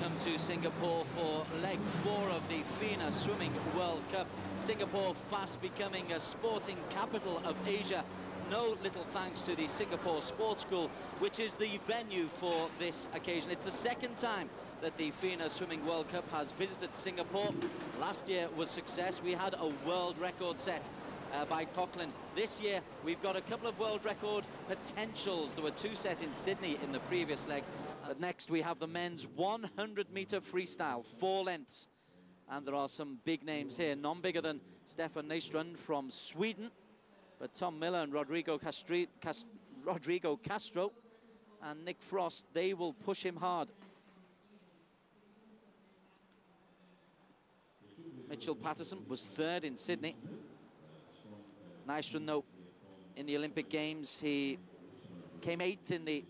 Welcome to Singapore for leg four of the FINA Swimming World Cup. Singapore fast becoming a sporting capital of Asia. No little thanks to the Singapore Sports School, which is the venue for this occasion. It's the second time that the FINA Swimming World Cup has visited Singapore. Last year was success. We had a world record set uh, by Coughlin. This year, we've got a couple of world record potentials. There were two set in Sydney in the previous leg. But next, we have the men's 100-meter freestyle, four lengths. And there are some big names here, none bigger than Stefan Nystrand from Sweden. But Tom Miller and Rodrigo, Castri Cast Rodrigo Castro and Nick Frost, they will push him hard. Mitchell Patterson was third in Sydney. Nystrand, though, in the Olympic Games, he came eighth in the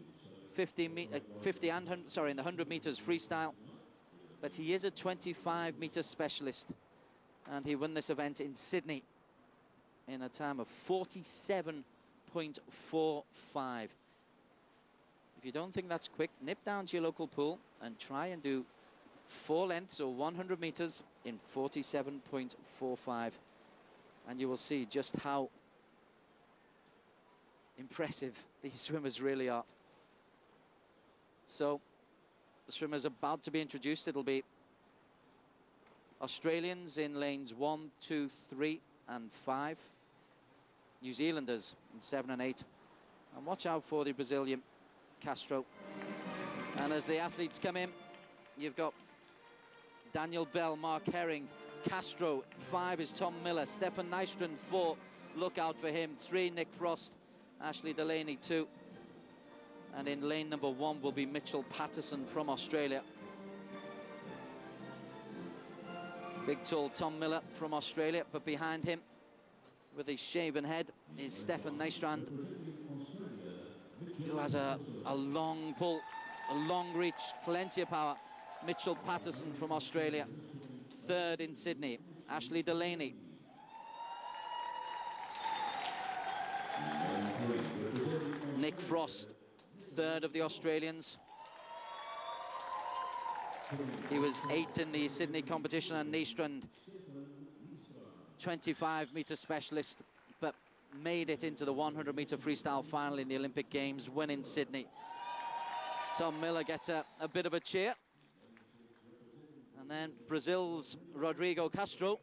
50, uh, 50 and 100, sorry, in the 100 meters freestyle. But he is a 25 meter specialist. And he won this event in Sydney in a time of 47.45. If you don't think that's quick, nip down to your local pool and try and do four lengths or 100 meters in 47.45 and you will see just how impressive these swimmers really are. So the swimmers about to be introduced. It'll be Australians in lanes one, two, three, and five. New Zealanders in seven and eight. And watch out for the Brazilian Castro. And as the athletes come in, you've got Daniel Bell, Mark Herring, Castro. Five is Tom Miller. Stefan Nystrand, four. Look out for him. Three, Nick Frost. Ashley Delaney, two. And in lane number one will be Mitchell Patterson from Australia. Big tall Tom Miller from Australia, but behind him, with his shaven head, is Stefan Nystrand, who has a, a long pull, a long reach, plenty of power. Mitchell Patterson from Australia third in Sydney. Ashley Delaney. Nick Frost, third of the Australians. He was eighth in the Sydney competition and Nystrand, 25 meter specialist, but made it into the 100 meter freestyle final in the Olympic Games, winning Sydney. Tom Miller gets a, a bit of a cheer. And then Brazil's Rodrigo Castro.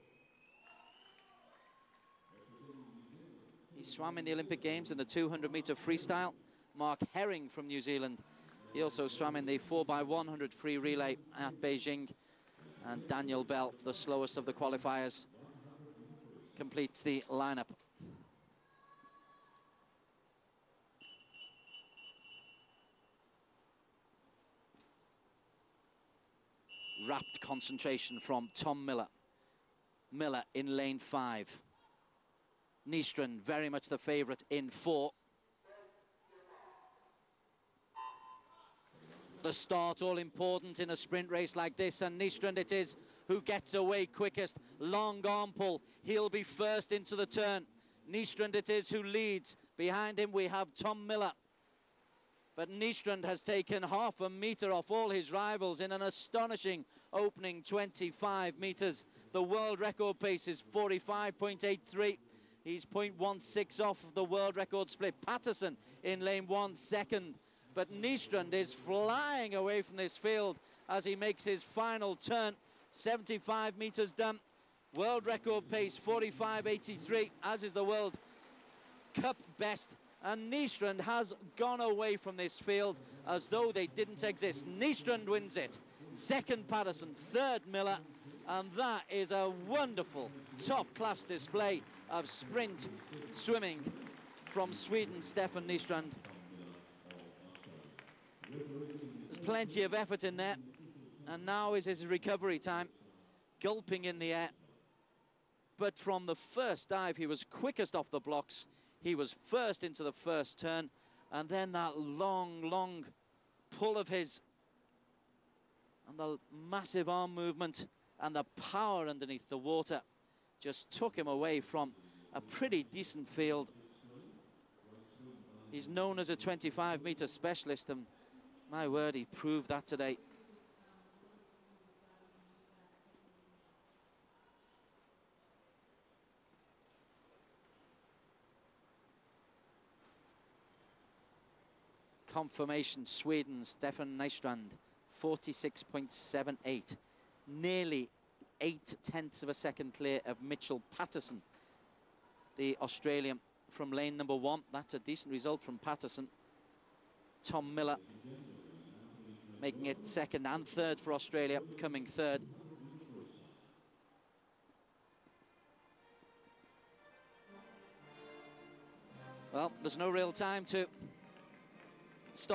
He swam in the Olympic Games in the 200-meter freestyle. Mark Herring from New Zealand. He also swam in the 4x100 free relay at Beijing. And Daniel Bell, the slowest of the qualifiers, completes the lineup. rapt concentration from Tom Miller. Miller in lane five. Nystrand very much the favourite in four. The start all important in a sprint race like this and Nystrand it is who gets away quickest. Long arm pull. He'll be first into the turn. Nystrand it is who leads. Behind him we have Tom Miller. But Nystrand has taken half a metre off all his rivals in an astonishing opening 25 metres. The world record pace is 45.83. He's 0.16 off the world record split. Patterson in lane one, second. But Nystrand is flying away from this field as he makes his final turn. 75 metres done. World record pace 45.83, as is the World Cup best and Nystrand has gone away from this field as though they didn't exist. Nystrand wins it. Second Patterson, third Miller, and that is a wonderful top-class display of sprint swimming from Sweden, Stefan Nystrand. There's plenty of effort in there, and now is his recovery time, gulping in the air. But from the first dive, he was quickest off the blocks. He was first into the first turn, and then that long, long pull of his, and the massive arm movement and the power underneath the water just took him away from a pretty decent field. He's known as a 25-meter specialist, and my word, he proved that today. Confirmation, Sweden, Stefan Nystrand, 46.78. Nearly eight tenths of a second clear of Mitchell Patterson, the Australian from lane number one. That's a decent result from Patterson. Tom Miller making it second and third for Australia, coming third. Well, there's no real time to stop